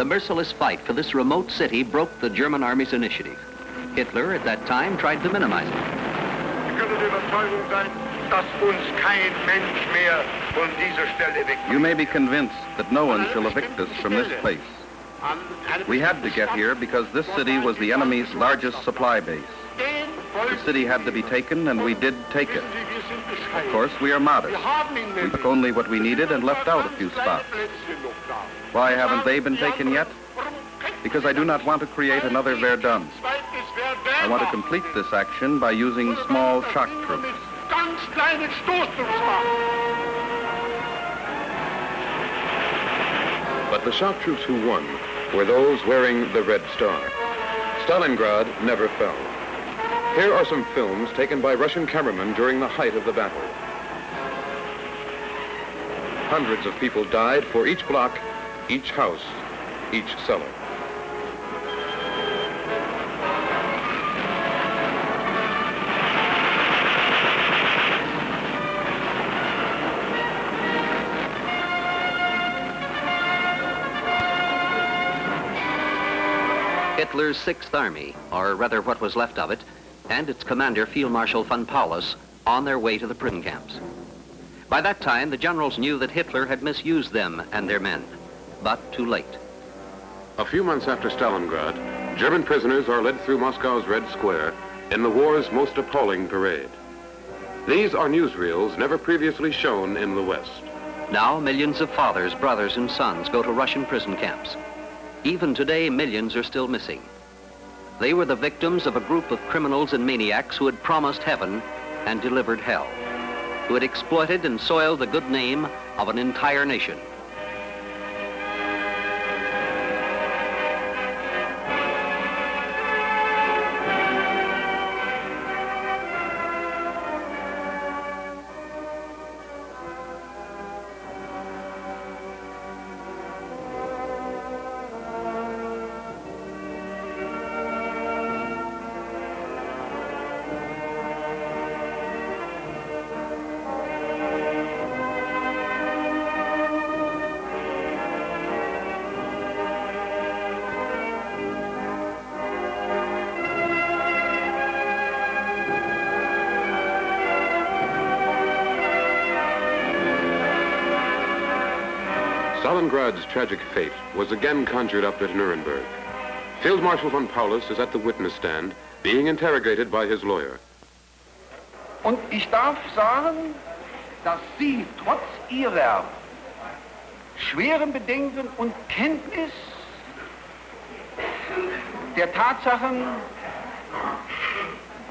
The merciless fight for this remote city broke the German army's initiative. Hitler at that time tried to minimize it. You may be convinced that no one shall evict us from this place. We had to get here because this city was the enemy's largest supply base. The city had to be taken, and we did take it. Of course, we are modest. We took only what we needed and left out a few spots. Why haven't they been taken yet? Because I do not want to create another Verdun. I want to complete this action by using small shock troops. But the shock troops who won were those wearing the Red Star. Stalingrad never fell. Here are some films taken by Russian cameramen during the height of the battle. Hundreds of people died for each block, each house, each cellar. Hitler's Sixth Army, or rather what was left of it, and its commander, Field Marshal von Paulus, on their way to the prison camps. By that time, the generals knew that Hitler had misused them and their men, but too late. A few months after Stalingrad, German prisoners are led through Moscow's Red Square in the war's most appalling parade. These are newsreels never previously shown in the West. Now, millions of fathers, brothers, and sons go to Russian prison camps. Even today, millions are still missing. They were the victims of a group of criminals and maniacs who had promised heaven and delivered hell, who had exploited and soiled the good name of an entire nation. Stalingrad's tragic fate was again conjured up at Nuremberg. Field Marshal von Paulus is at the witness stand, being interrogated by his lawyer. Und ich darf sagen, dass Sie trotz Ihrer schweren Bedenken und Kenntnis der Tatsachen,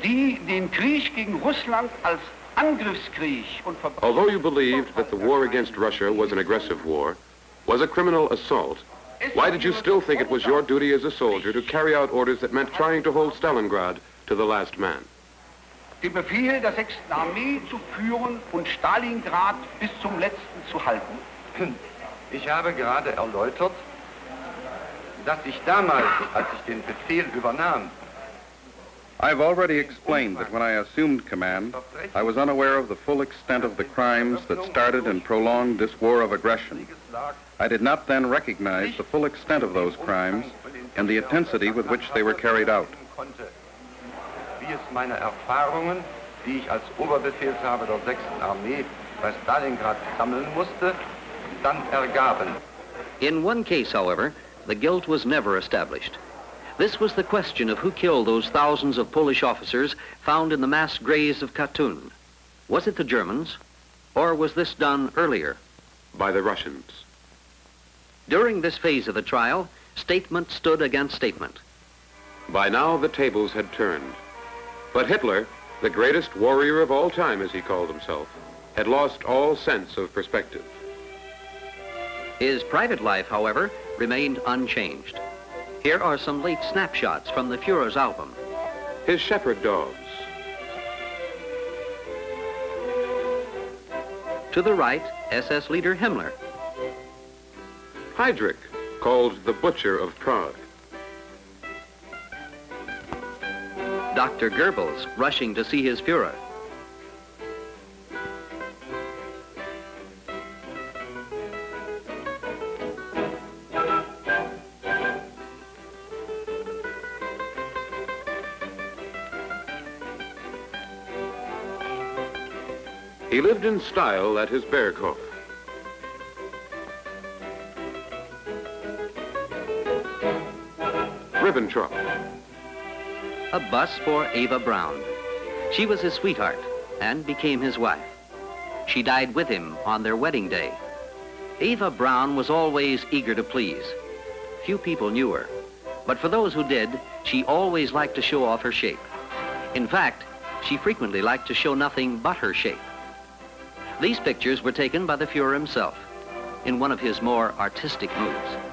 die den Krieg gegen Russland als Angriffskrieg und Although you believed that the war against Russia was an aggressive war, was a criminal assault, why did you still think it was your duty as a soldier to carry out orders that meant trying to hold Stalingrad to the last man? den Befehl der 6. Armee zu führen und Stalingrad bis zum letzten zu halten? Hm. Ich habe gerade erläutert, dass ich damals, als ich den Befehl übernahm, I've already explained that when I assumed command, I was unaware of the full extent of the crimes that started and prolonged this war of aggression. I did not then recognize the full extent of those crimes and the intensity with which they were carried out. wie es meine Erfahrungen, die ich als Oberbefehlshaber der 6. Armee bei Stalingrad sammeln musste, dann ergaben. In one case, however, the guilt was never established. This was the question of who killed those thousands of Polish officers found in the mass graves of Katyn. Was it the Germans, or was this done earlier? By the Russians. During this phase of the trial, statement stood against statement. By now, the tables had turned. But Hitler, the greatest warrior of all time, as he called himself, had lost all sense of perspective. His private life, however, remained unchanged. Here are some late snapshots from the Fuhrer's album. His shepherd dogs, To the right, SS leader Himmler. Heydrich, called the Butcher of Prague. Dr. Goebbels rushing to see his Fuhrer. In style at his Berghof. Ribbentrop. A bus for Eva Braun. She was his sweetheart and became his wife. She died with him on their wedding day. Eva Braun was always eager to please. Few people knew her, but for those who did, she always liked to show off her shape. In fact, she frequently liked to show nothing but her shape. These pictures were taken by the Fuhrer himself in one of his more artistic moves.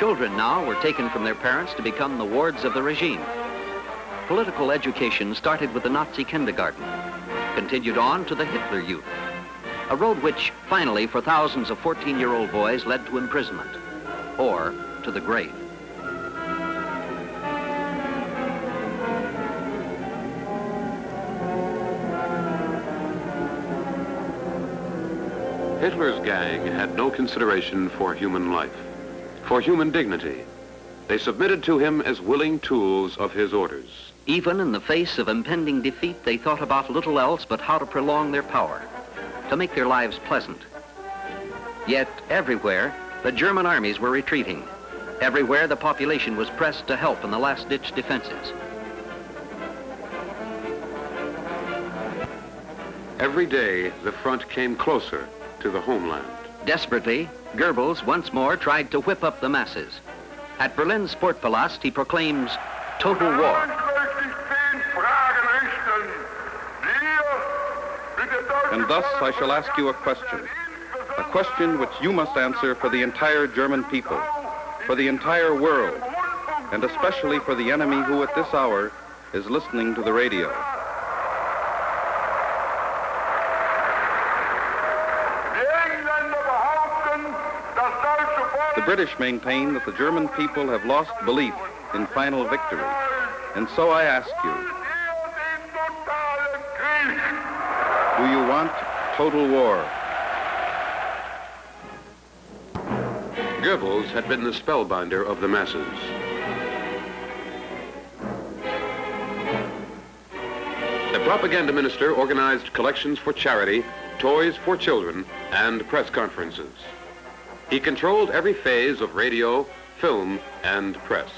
Children now were taken from their parents to become the wards of the regime. Political education started with the Nazi kindergarten, continued on to the Hitler Youth, a road which finally for thousands of 14-year-old boys led to imprisonment or to the grave. Hitler's gang had no consideration for human life for human dignity. They submitted to him as willing tools of his orders. Even in the face of impending defeat, they thought about little else but how to prolong their power, to make their lives pleasant. Yet everywhere, the German armies were retreating. Everywhere, the population was pressed to help in the last-ditch defenses. Every day, the front came closer to the homeland. Desperately, Goebbels once more tried to whip up the masses. At Berlin's Sportpalast, he proclaims total war. And thus I shall ask you a question. A question which you must answer for the entire German people, for the entire world, and especially for the enemy who at this hour is listening to the radio. The British maintain that the German people have lost belief in final victory. And so I ask you, do you want total war? Goebbels had been the spellbinder of the masses. The propaganda minister organized collections for charity, toys for children, and press conferences. He controlled every phase of radio, film, and press.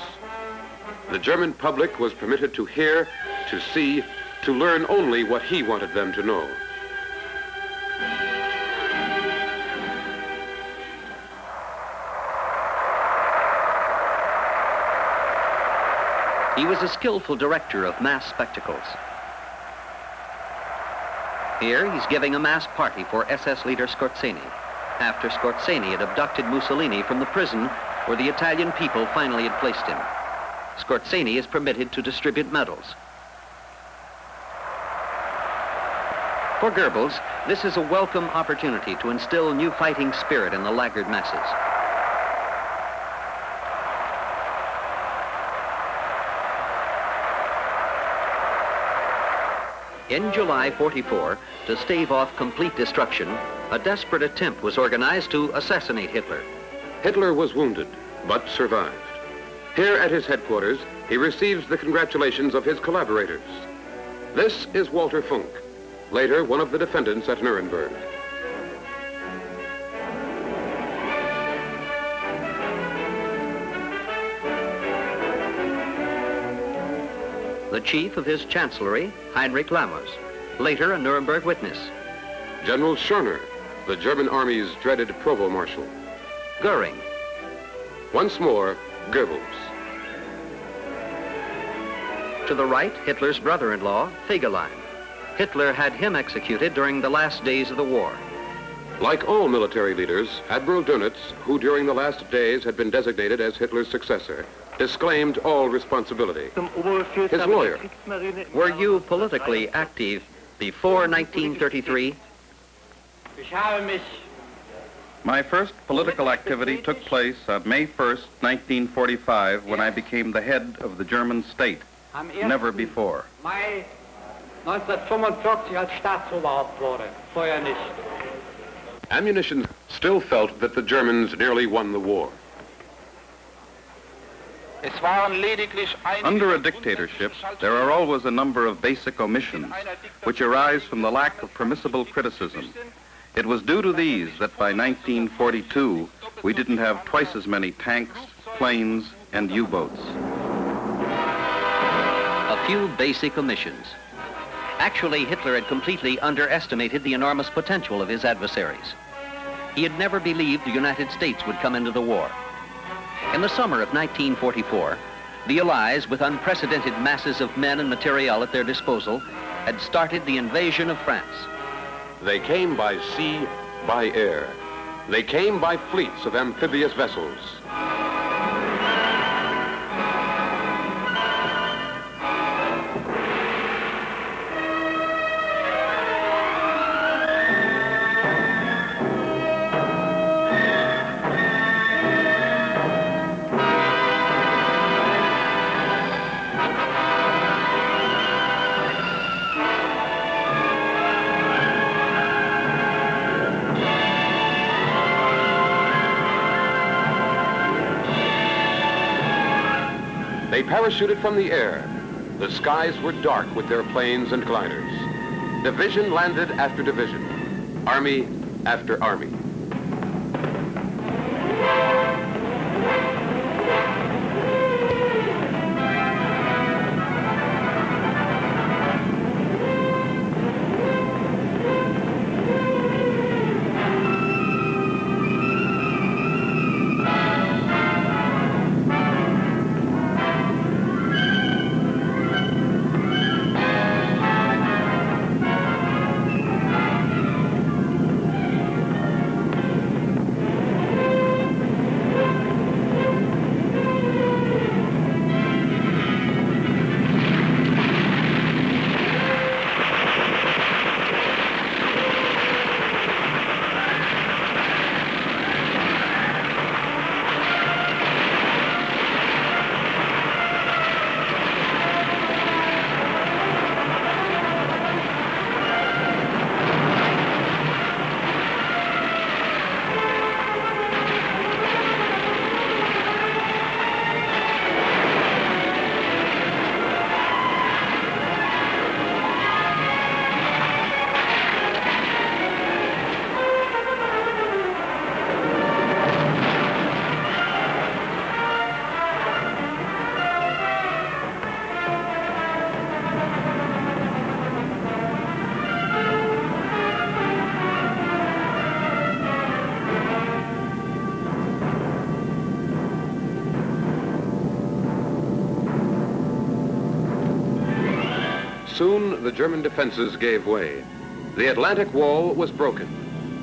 The German public was permitted to hear, to see, to learn only what he wanted them to know. He was a skillful director of mass spectacles. Here, he's giving a mass party for SS leader Skorzeny after Skorzeny had abducted Mussolini from the prison where the Italian people finally had placed him. Skorzeny is permitted to distribute medals. For Goebbels, this is a welcome opportunity to instill new fighting spirit in the laggard masses. In July 44, to stave off complete destruction, a desperate attempt was organized to assassinate Hitler. Hitler was wounded, but survived. Here at his headquarters, he receives the congratulations of his collaborators. This is Walter Funk, later one of the defendants at Nuremberg. The chief of his chancellery, Heinrich Lammers, later a Nuremberg witness. General Schörner, the German army's dreaded provost marshal. Goering. Once more, Goebbels. To the right, Hitler's brother-in-law, Fegelein. Hitler had him executed during the last days of the war. Like all military leaders, Admiral Dönitz, who during the last days had been designated as Hitler's successor, disclaimed all responsibility. His lawyer. Were you politically active before 1933? My first political activity took place on May 1st, 1945, when I became the head of the German state. Never before. Mai 1945 als Staatsoberhaupt wurde, vorher nicht. Ammunition still felt that the Germans nearly won the war. Under a dictatorship, there are always a number of basic omissions which arise from the lack of permissible criticism. It was due to these that by 1942, we didn't have twice as many tanks, planes, and U-boats. A few basic omissions. Actually, Hitler had completely underestimated the enormous potential of his adversaries. He had never believed the United States would come into the war. In the summer of 1944, the Allies, with unprecedented masses of men and material at their disposal, had started the invasion of France. They came by sea, by air. They came by fleets of amphibious vessels. Parachuted from the air. The skies were dark with their planes and gliders. Division landed after division, army after army. The German defenses gave way. The Atlantic Wall was broken.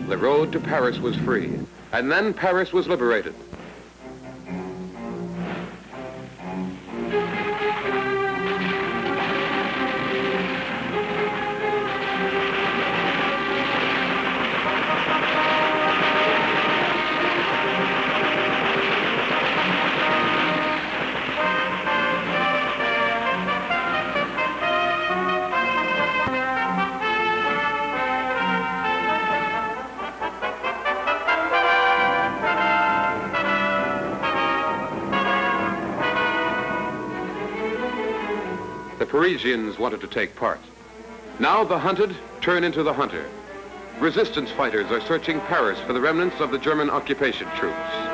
The road to Paris was free. And then Paris was liberated. Parisians wanted to take part. Now the hunted turn into the hunter. Resistance fighters are searching Paris for the remnants of the German occupation troops.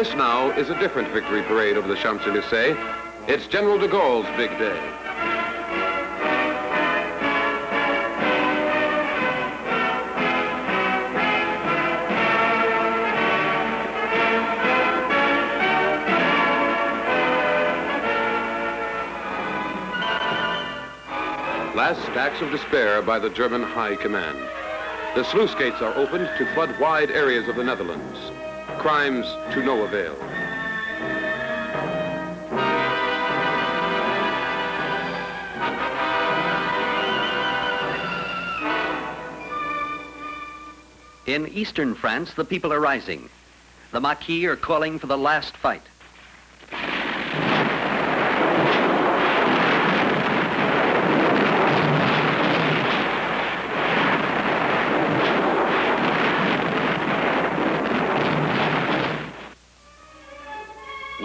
This now is a different victory parade over the Champs-Élysées. It's General de Gaulle's big day. Last acts of despair by the German High Command. The sluice gates are opened to flood wide areas of the Netherlands. Crimes to no avail. In eastern France, the people are rising. The Maquis are calling for the last fight.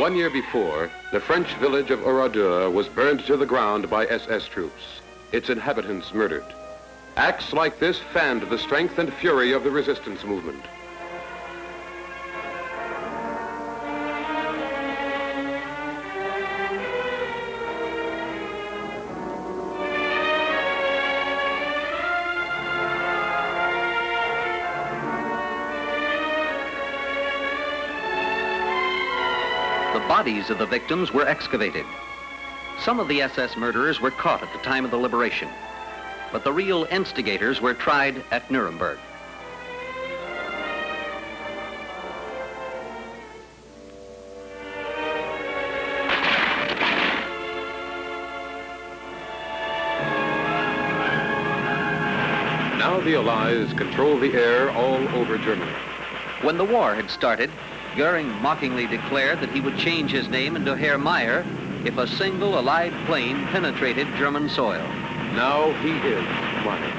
One year before, the French village of Oradour was burned to the ground by SS troops, its inhabitants murdered. Acts like this fanned the strength and fury of the resistance movement. Bodies of the victims were excavated. Some of the SS murderers were caught at the time of the liberation, but the real instigators were tried at Nuremberg. Now the Allies control the air all over Germany. When the war had started, Goering mockingly declared that he would change his name into Herr Meyer if a single Allied plane penetrated German soil. Now he is Meyer.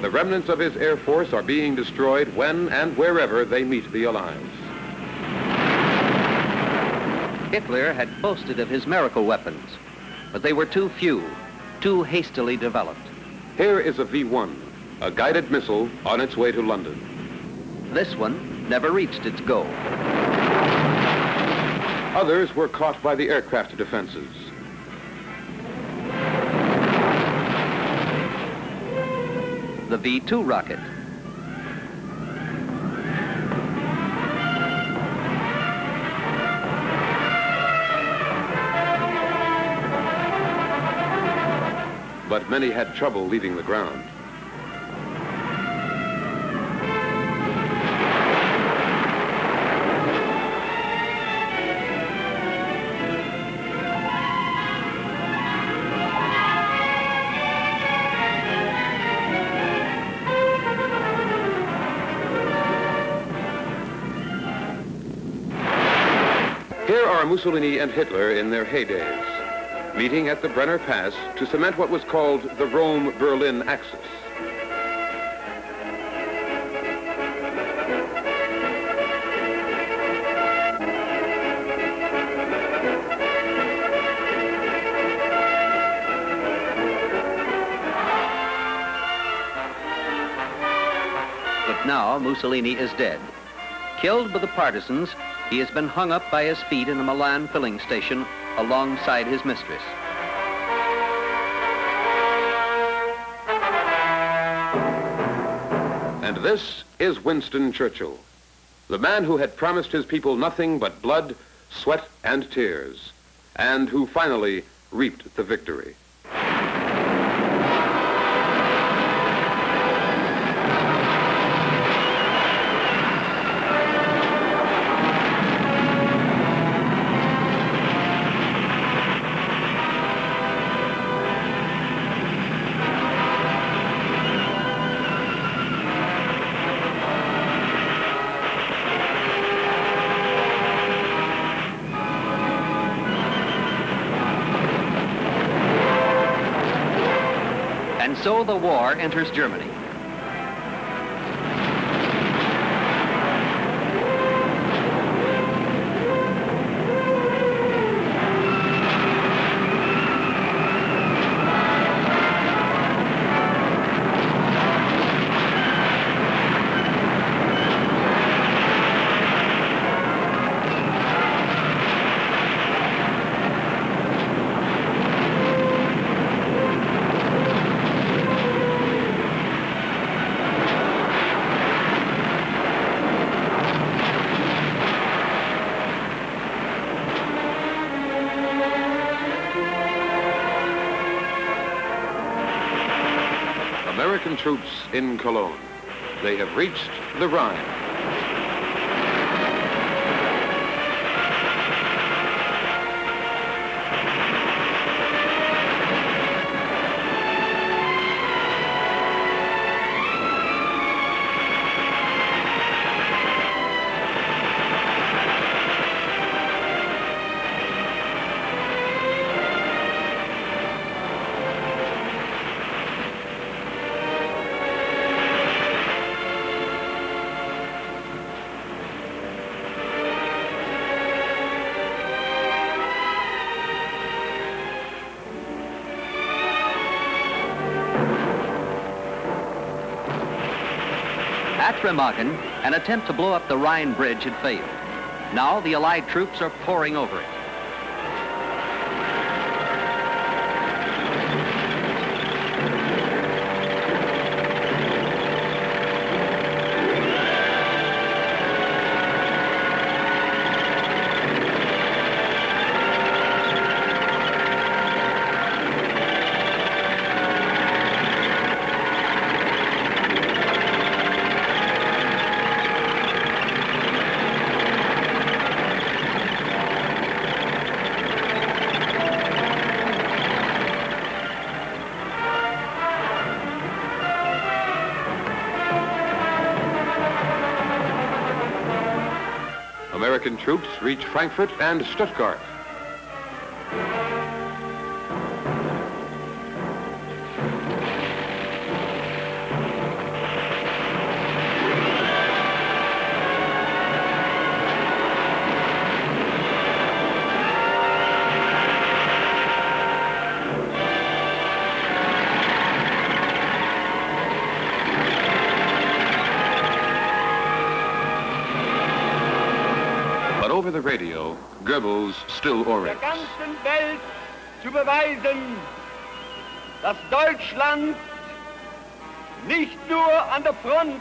The remnants of his air force are being destroyed when and wherever they meet the Allies. Hitler had boasted of his miracle weapons, but they were too few, too hastily developed. Here is a V-1, a guided missile on its way to London. This one never reached its goal. Others were caught by the aircraft defenses. The V-2 rocket. But many had trouble leaving the ground. Here are Mussolini and Hitler in their heydays, meeting at the Brenner Pass to cement what was called the Rome-Berlin axis. But now Mussolini is dead. Killed by the partisans, he has been hung up by his feet in a Milan filling station alongside his mistress. And this is Winston Churchill, the man who had promised his people nothing but blood, sweat, and tears, and who finally reaped the victory. So the war enters Germany. Reached the Rhine. At Remagen, an attempt to blow up the Rhine Bridge had failed. Now the Allied troops are pouring over it. American troops reach Frankfurt and Stuttgart. Der ganzen Welt zu beweisen, dass Deutschland nicht nur an der Front,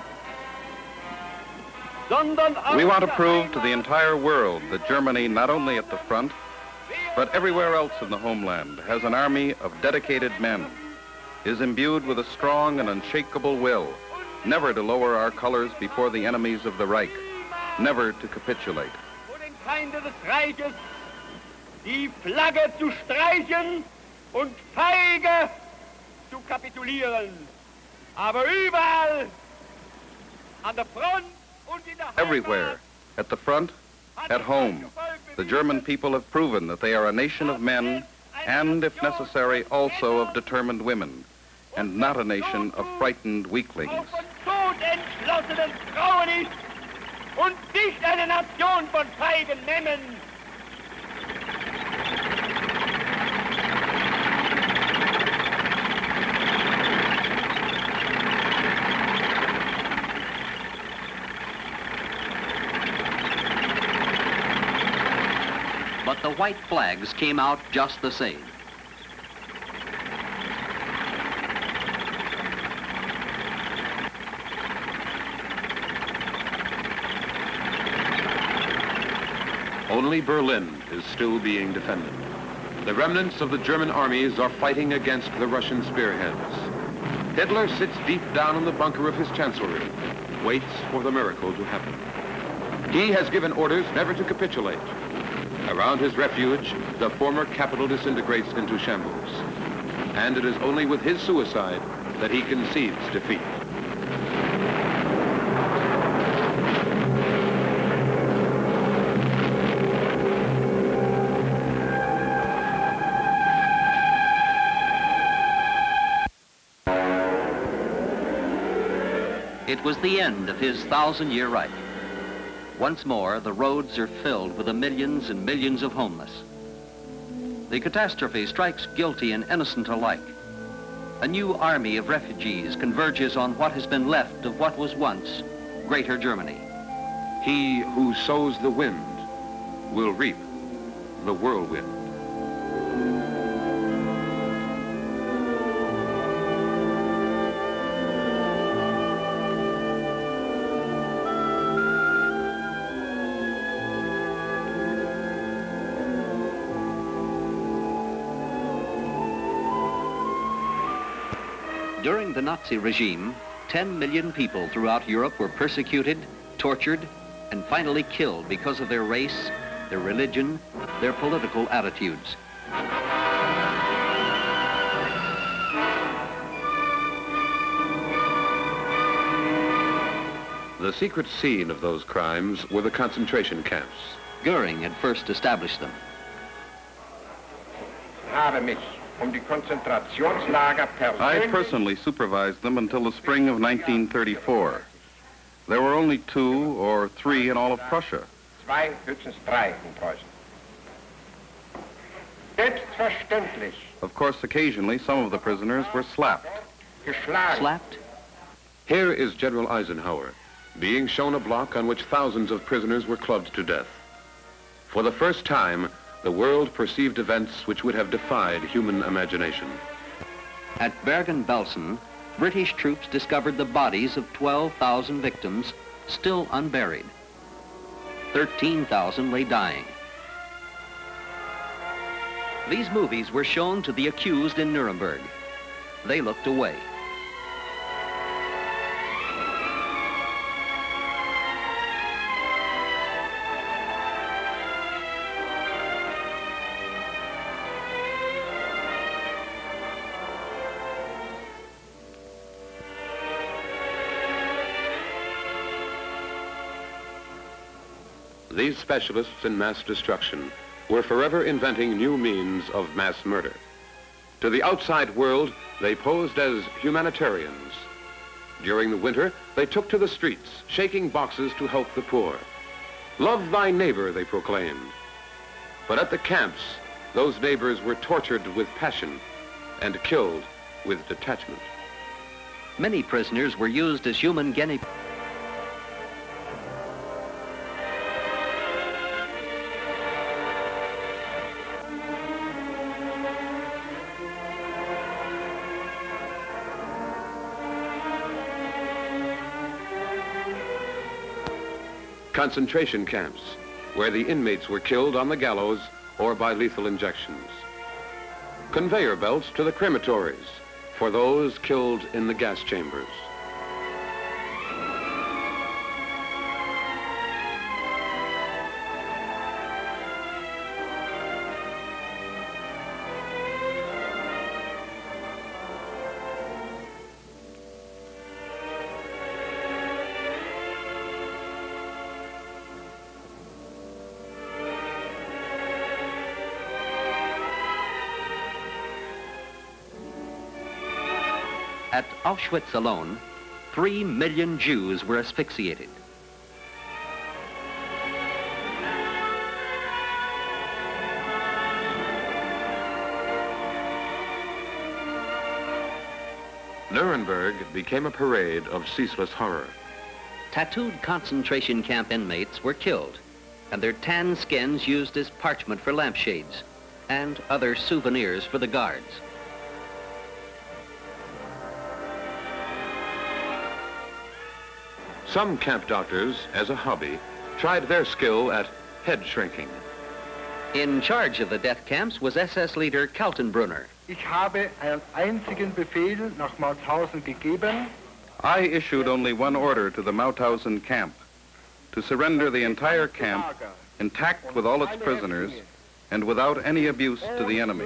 sondern auch We want to prove to the entire world that Germany, not only at the front, but everywhere else in the homeland, has an army of dedicated men, is imbued with a strong and unshakable will, never to lower our colors before the enemies of the Reich, never to capitulate. Feinde des Reiches die Flagge zu streichen und feige zu kapitulieren. Aber überall an der Front und in der Everywhere, at the front, at home, um the German people have proven that they are a nation of men and, if necessary, also of determined women, and not a nation of frightened weaklings. und nicht eine Nation von feigen Memmen. White flags came out just the same. Only Berlin is still being defended. The remnants of the German armies are fighting against the Russian spearheads. Hitler sits deep down in the bunker of his chancellery, waits for the miracle to happen. He has given orders never to capitulate. Around his refuge, the former capital disintegrates into shambles. And it is only with his suicide that he concedes defeat. It was the end of his thousand-year Reich. Once more, the roads are filled with the millions and millions of homeless. The catastrophe strikes guilty and innocent alike. A new army of refugees converges on what has been left of what was once Greater Germany. He who sows the wind will reap the whirlwind. The Nazi regime, 10 million people throughout Europe were persecuted, tortured, and finally killed because of their race, their religion, their political attitudes. The secret scene of those crimes were the concentration camps. Goering had first established them. Um I personally supervised them until the spring of 1934. There were only two or three in all of Prussia. Of course, occasionally some of the prisoners were slapped. Slapped? Here is General Eisenhower, being shown a block on which thousands of prisoners were clubbed to death. For the first time, the world perceived events which would have defied human imagination. At Bergen-Belsen, British troops discovered the bodies of 12,000 victims still unburied. 13,000 lay dying. These movies were shown to the accused in Nuremberg. They looked away. These specialists in mass destruction were forever inventing new means of mass murder. To the outside world, they posed as humanitarians. During the winter, they took to the streets, shaking boxes to help the poor. Love thy neighbor, they proclaimed. But at the camps, those neighbors were tortured with passion and killed with detachment. Many prisoners were used as human guinea pigs. Concentration camps, where the inmates were killed on the gallows or by lethal injections. Conveyor belts to the crematories for those killed in the gas chambers. At Auschwitz alone, three million Jews were asphyxiated. Nuremberg became a parade of ceaseless horror. Tattooed concentration camp inmates were killed and their tan skins used as parchment for lampshades and other souvenirs for the guards. Some camp doctors, as a hobby, tried their skill at head shrinking. In charge of the death camps was SS leader Kaltenbrunner. Ich habe einen einzigen Befehl nach Mauthausen gegeben. I issued only one order to the Mauthausen camp, to surrender the entire camp, intact with all its prisoners, and without any abuse to the enemy.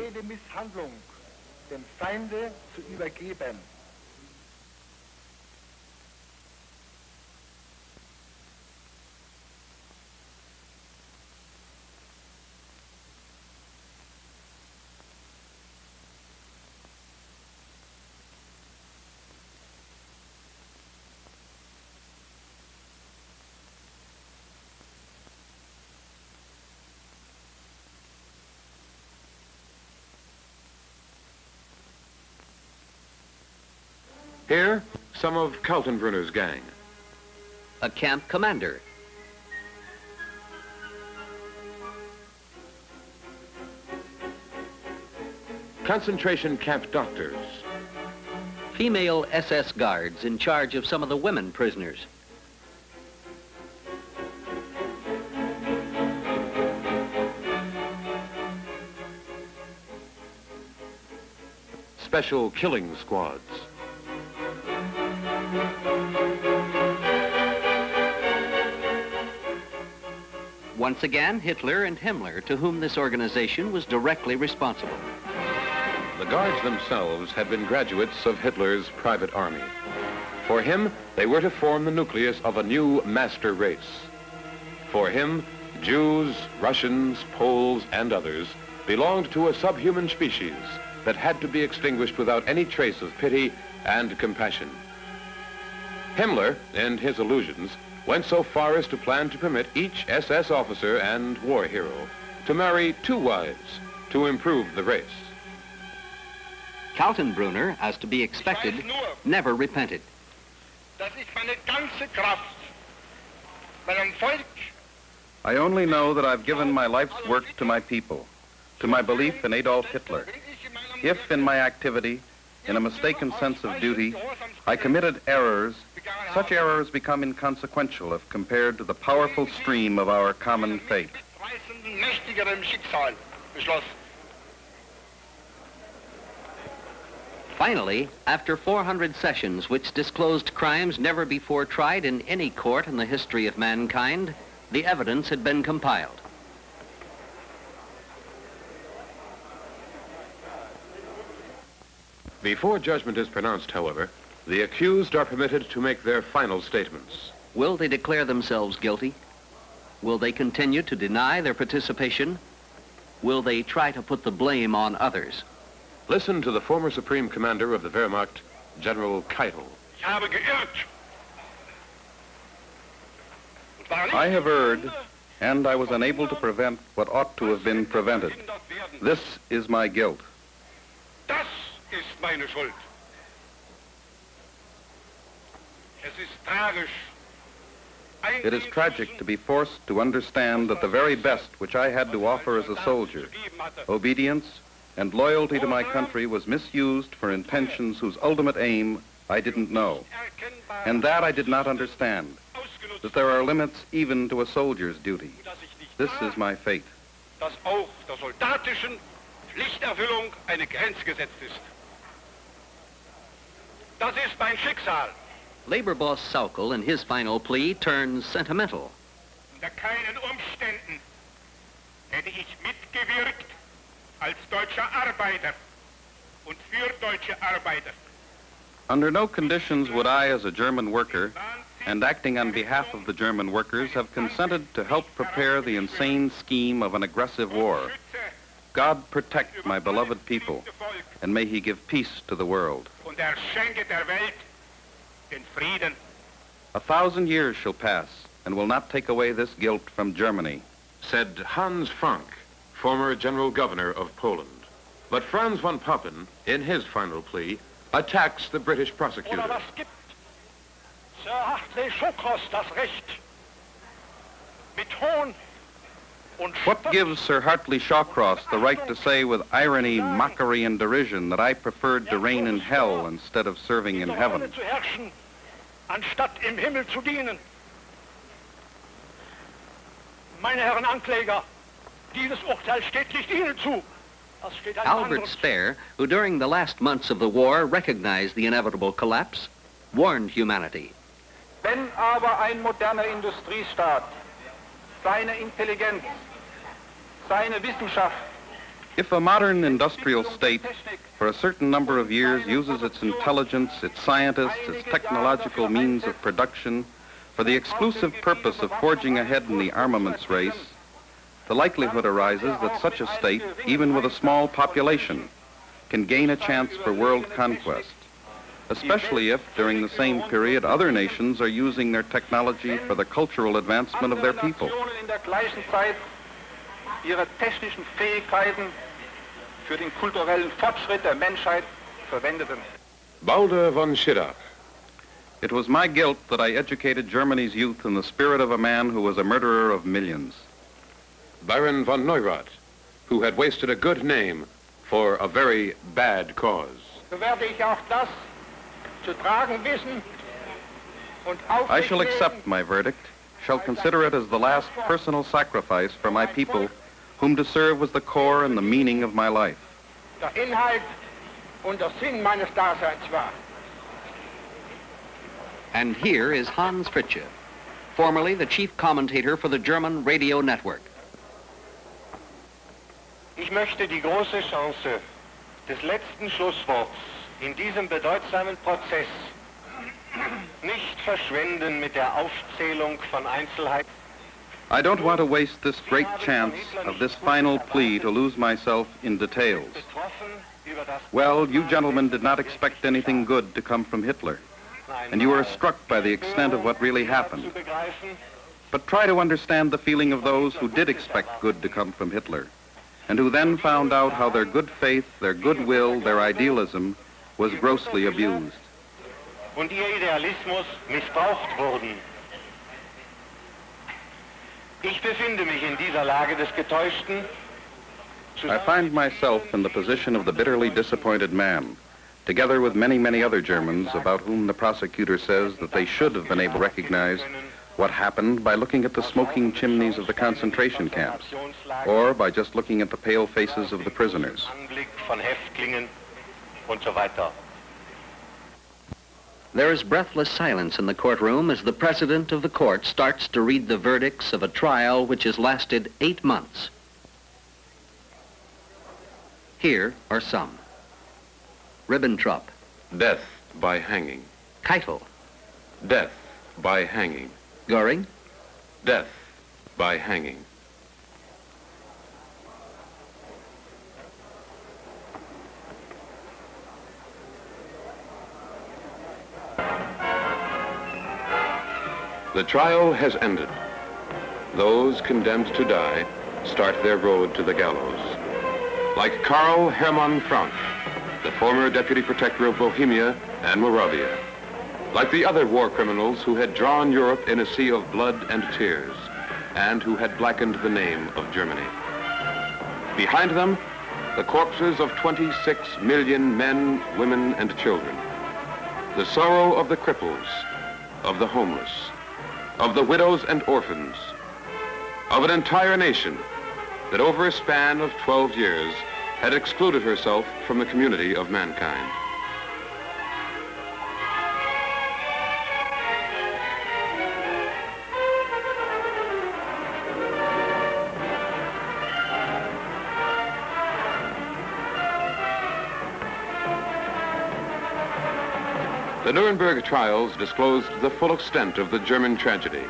Here, some of Kaltenbrunner's gang. A camp commander. Concentration camp doctors. Female SS guards in charge of some of the women prisoners. Special killing squads. Once again, Hitler and Himmler, to whom this organization was directly responsible. The guards themselves had been graduates of Hitler's private army. For him, they were to form the nucleus of a new master race. For him, Jews, Russians, Poles, and others belonged to a subhuman species that had to be extinguished without any trace of pity and compassion. Himmler, and his illusions, went so far as to plan to permit each SS officer and war hero to marry two wives to improve the race. Kaltenbrunner, as to be expected, never repented. I only know that I've given my life's work to my people, to my belief in Adolf Hitler. If in my activity, in a mistaken sense of duty, I committed errors, such errors become inconsequential if compared to the powerful stream of our common fate. Finally, after 400 sessions which disclosed crimes never before tried in any court in the history of mankind, the evidence had been compiled. Before judgment is pronounced, however, the accused are permitted to make their final statements. Will they declare themselves guilty? Will they continue to deny their participation? Will they try to put the blame on others? Listen to the former Supreme Commander of the Wehrmacht, General Keitel. I have erred, and I was unable to prevent what ought to have been prevented. This is my guilt. Ist meine Schuld. Es ist tragisch. It is tragic to be forced to understand that the very best which I had to offer as a soldier, obedience and loyalty to my country, was misused for intentions whose ultimate aim I didn't know. And that I did not understand, that there are limits even to a soldier's duty. This is my fate. Dass auch der soldatischen Pflichterfüllung eine Grenze gesetzt ist. Das ist mein Schicksal. Labor boss Sauckel, in his final plea, turns sentimental. Unter keinen Umständen hätte ich mitgewirkt als deutscher Arbeiter und für deutsche Arbeiter. Under no conditions would I, as a German worker, and acting on behalf of the German workers, have consented to help prepare the insane scheme of an aggressive war. God protect my beloved people, and may he give peace to the world. Und er schenke der Welt den Frieden. A thousand years shall pass, and will not take away this guilt from Germany. Said Hans Frank, former General Governor of Poland. But Franz von Papen, in his final plea, attacks the British prosecutor. Sir Hartley das Recht, mit Hohn What gives Sir Hartley Shawcross the right to say with irony, mockery, and derision that I preferred to reign in hell instead of serving in heaven? Zu herrschen, anstatt im Himmel zu dienen? Meine Herren Ankläger, dieses Urteil steht nicht Ihnen zu. Das steht einem Albert. Speer, who during the last months of the war recognized the inevitable collapse, warned humanity. Wenn aber ein moderner Industriestaat seine Intelligenz, seine Wissenschaft, If a modern industrial state for a certain number of years uses its intelligence, its scientists, its technological means of production for the exclusive purpose of forging ahead in the armaments race, the likelihood arises that such a state, even with a small population, can gain a chance for world conquest, especially if, during the same period, other nations are using their technology for the cultural advancement of their people. Nationen in der gleichen Zeit ihre technischen Fähigkeiten für den kulturellen Fortschritt der Menschheit verwendeten. Baldur von Schirach, It was my guilt that I educated Germany's youth in the spirit of a man who was a murderer of millions. Baron von Neurath, who had wasted a good name for a very bad cause. So werde ich auch das zu tragen wissen und I shall accept my verdict, shall consider it as the last personal sacrifice for my people, whom to serve was the core and the meaning of my life. der Inhalt und der Sinn meines Daseins war. And here is Hans Fritzsche, formerly the chief commentator for the German radio network. Ich möchte die große Chance des letzten Schlussworts in diesem bedeutsamen Prozess nicht verschwenden mit der Aufzählung von Einzelheiten. I don't want to waste this great chance of this final plea to lose myself in details. Well, you gentlemen did not expect anything good to come from Hitler, and you were struck by the extent of what really happened. But try to understand the feeling of those who did expect good to come from Hitler, and who then found out how their good faith, their goodwill, their idealism was grossly abused. Und ihr Idealismus missbraucht wurden. Ich befinde mich in dieser Lage des Getäuschten. I find myself in the position of the bitterly disappointed man, together with many, many other Germans about whom the prosecutor says that they should have been able to recognize what happened by looking at the smoking chimneys of the concentration camps, or by just looking at the pale faces of the prisoners. There is breathless silence in the courtroom as the president of the court starts to read the verdicts of a trial which has lasted eight months. Here are some. Ribbentrop. Death by hanging. Keitel. Death by hanging. Goring. Death by hanging. The trial has ended. Those condemned to die start their road to the gallows. Like Karl Hermann Frank, the former deputy protector of Bohemia and Moravia. Like the other war criminals who had drawn Europe in a sea of blood and tears, and who had blackened the name of Germany. Behind them, the corpses of 26 million men, women, and children. The sorrow of the cripples, of the homeless, of the widows and orphans, of an entire nation that over a span of 12 years had excluded herself from the community of mankind. The Nuremberg trials disclosed the full extent of the German tragedy.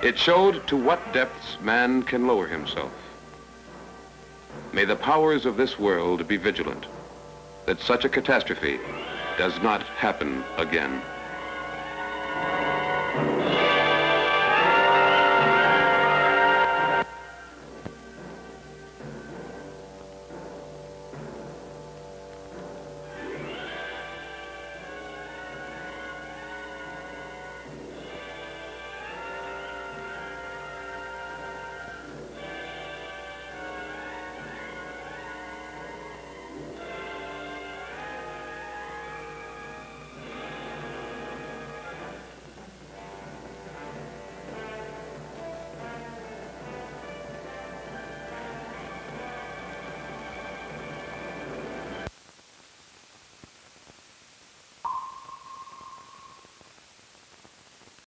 It showed to what depths man can lower himself. May the powers of this world be vigilant that such a catastrophe does not happen again.